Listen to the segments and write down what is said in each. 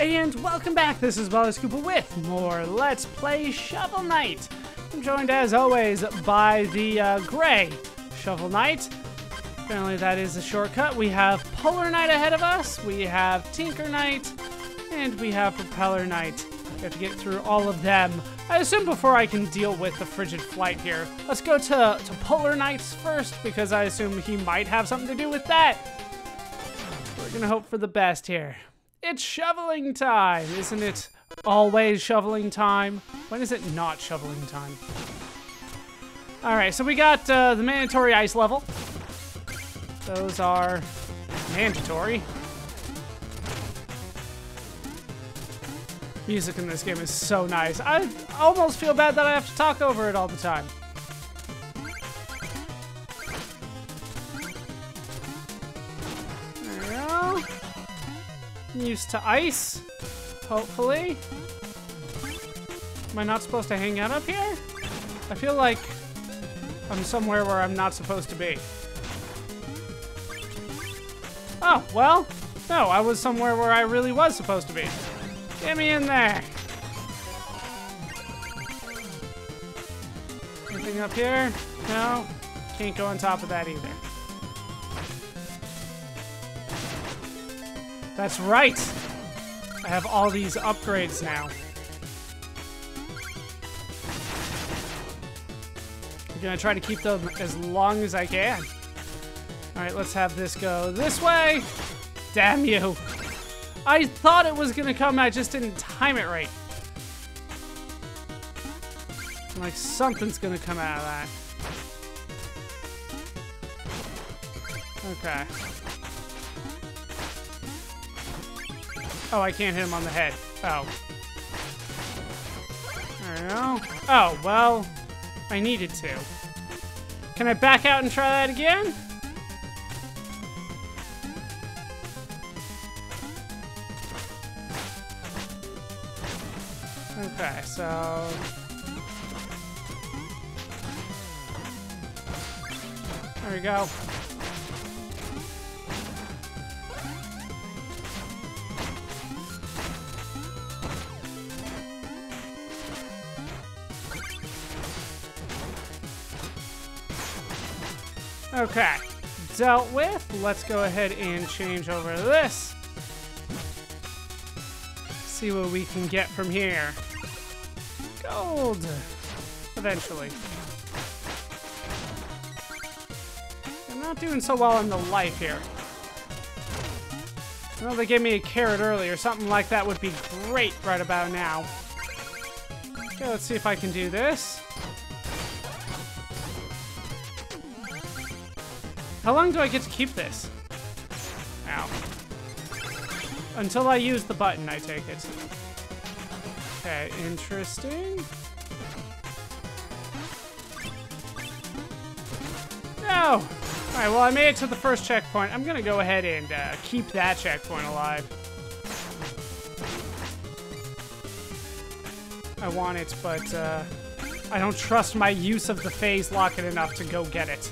and welcome back. This is Scooper with more Let's Play Shovel Knight. I'm joined as always by the uh, gray Shovel Knight. Apparently that is a shortcut. We have Polar Knight ahead of us, we have Tinker Knight, and we have Propeller Knight. We have to get through all of them. I assume before I can deal with the Frigid Flight here. Let's go to, to Polar Knights first, because I assume he might have something to do with that. We're gonna hope for the best here. It's shoveling time, isn't it? Always shoveling time. When is it not shoveling time? All right, so we got uh, the mandatory ice level. Those are mandatory. Music in this game is so nice. I almost feel bad that I have to talk over it all the time. Used to ice, hopefully. Am I not supposed to hang out up here? I feel like I'm somewhere where I'm not supposed to be. Oh, well, no, I was somewhere where I really was supposed to be. Get me in there. Anything up here? No. Can't go on top of that either. That's right. I have all these upgrades now. I'm gonna try to keep them as long as I can. All right, let's have this go this way. Damn you. I thought it was gonna come, I just didn't time it right. Like something's gonna come out of that. Okay. Oh, I can't hit him on the head. Oh. There we go. Oh, well, I needed to. Can I back out and try that again? Okay, so... There we go. Okay, dealt with. Let's go ahead and change over this. See what we can get from here. Gold! Eventually. I'm not doing so well in the life here. Well, they gave me a carrot earlier. Something like that would be great right about now. Okay, let's see if I can do this. How long do I get to keep this? Ow. Until I use the button, I take it. Okay, interesting. No! Alright, well I made it to the first checkpoint. I'm gonna go ahead and uh, keep that checkpoint alive. I want it, but uh, I don't trust my use of the phase locket enough to go get it.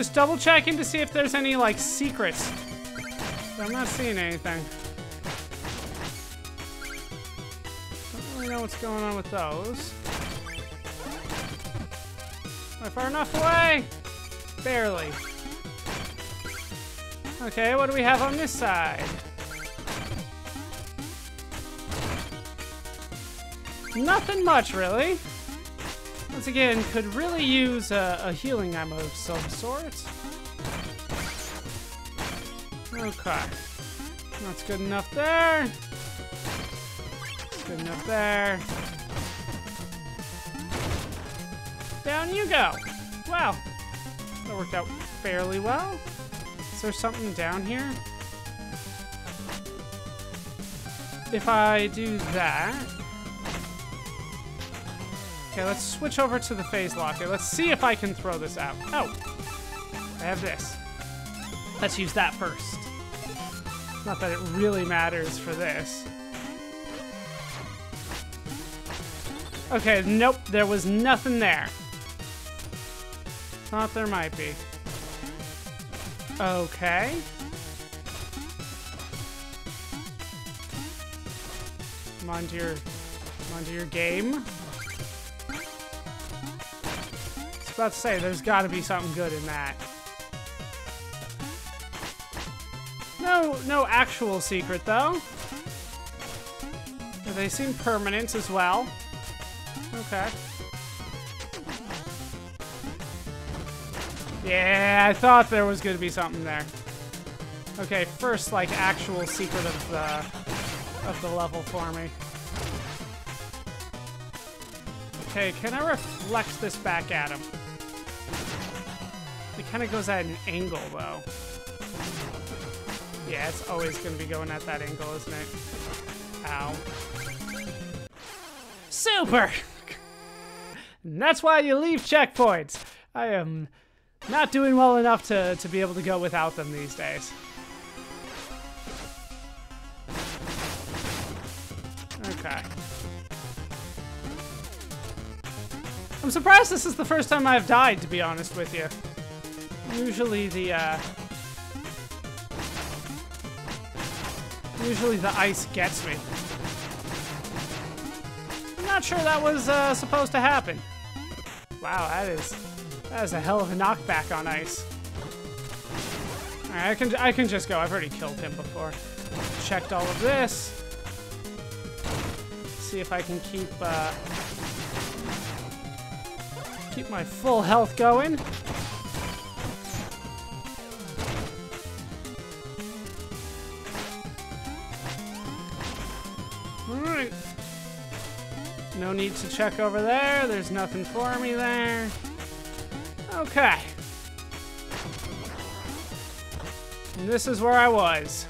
Just double checking to see if there's any like secrets. I'm not seeing anything. I don't really know what's going on with those. Am I far enough away? Barely. Okay, what do we have on this side? Nothing much, really. Once again, could really use a, a healing ammo of some sort. Okay. That's good enough there. That's good enough there. Down you go. Wow. That worked out fairly well. Is there something down here? If I do that... Okay, let's switch over to the phase locket. Let's see if I can throw this out. Oh, I have this. Let's use that first. Not that it really matters for this. Okay, nope, there was nothing there. Thought there might be. Okay. Come on to your, come on to your game. About to say, there's got to be something good in that. No, no actual secret though. They seem permanent as well. Okay. Yeah, I thought there was going to be something there. Okay, first, like, actual secret of the, of the level for me. Okay, can I reflect this back at him? It kind of goes at an angle, though. Yeah, it's always going to be going at that angle, isn't it? Ow. Super! and that's why you leave checkpoints. I am not doing well enough to, to be able to go without them these days. Okay. I'm surprised this is the first time I've died, to be honest with you. Usually the, uh... Usually the ice gets me. I'm not sure that was uh, supposed to happen. Wow, that is that is a hell of a knockback on ice. Alright, I can I can just go. I've already killed him before. Checked all of this. See if I can keep uh, keep my full health going. No need to check over there. There's nothing for me there. Okay. And this is where I was.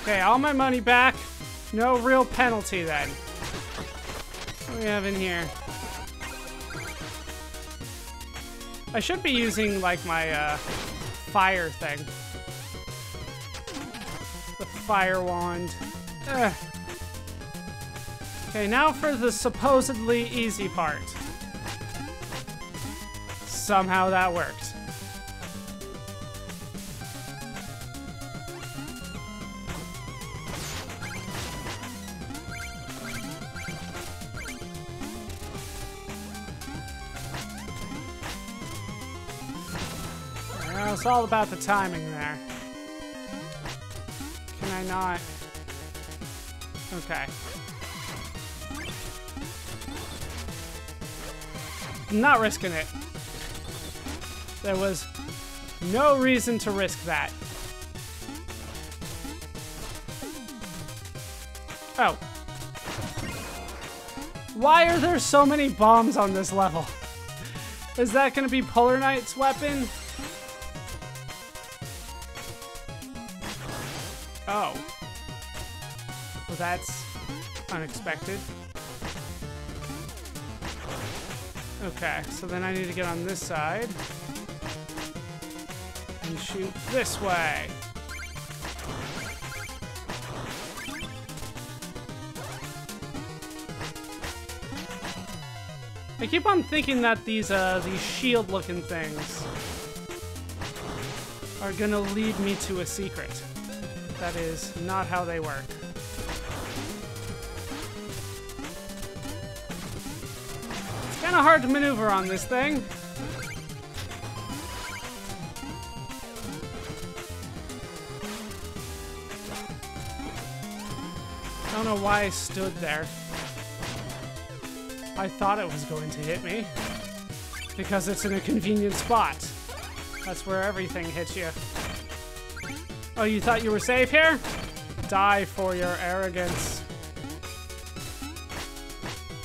Okay, all my money back. No real penalty then. What do we have in here? I should be using like my uh, fire thing. The fire wand. Ugh. Okay, now for the supposedly easy part. Somehow that worked. It's all about the timing there. Can I not? Okay. I'm not risking it. There was no reason to risk that. Oh. Why are there so many bombs on this level? Is that gonna be Polar Knight's weapon? That's unexpected. Okay, so then I need to get on this side. And shoot this way. I keep on thinking that these uh, these shield-looking things are gonna lead me to a secret. That is not how they work. Kind of hard to maneuver on this thing. I don't know why I stood there. I thought it was going to hit me. Because it's in a convenient spot. That's where everything hits you. Oh, you thought you were safe here? Die for your arrogance.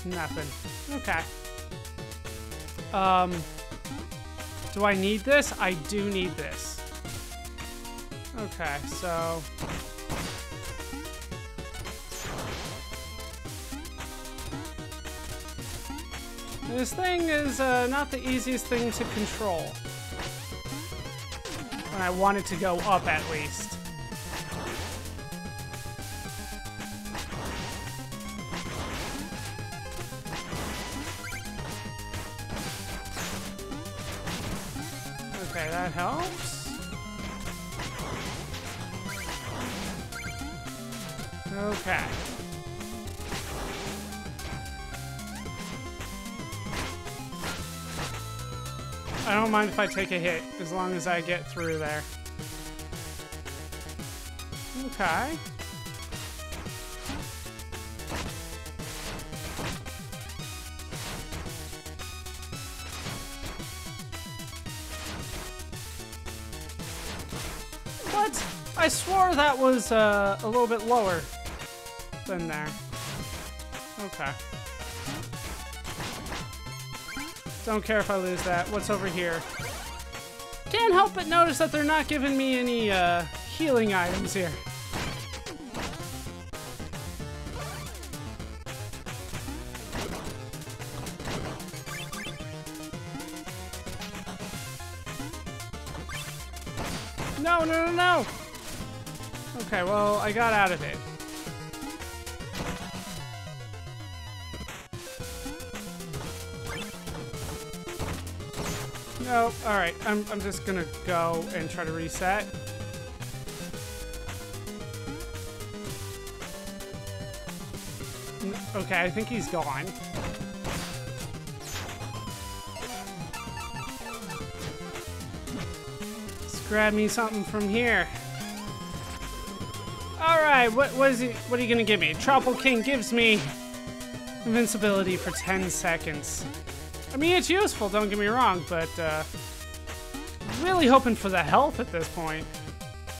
Nothing. Okay. Um, do I need this? I do need this. Okay, so... This thing is uh, not the easiest thing to control. And I want it to go up at least. Okay, that helps. Okay. I don't mind if I take a hit, as long as I get through there. Okay. I swore that was uh, a little bit lower than there. Okay. Don't care if I lose that. What's over here? Can't help but notice that they're not giving me any uh, healing items here. Okay, well, I got out of it. No, alright, I'm, I'm just gonna go and try to reset. Okay, I think he's gone. Let's grab me something from here. Alright, what, what is he what are you gonna give me? Troupple King gives me invincibility for 10 seconds. I mean, it's useful, don't get me wrong, but uh, really hoping for the health at this point.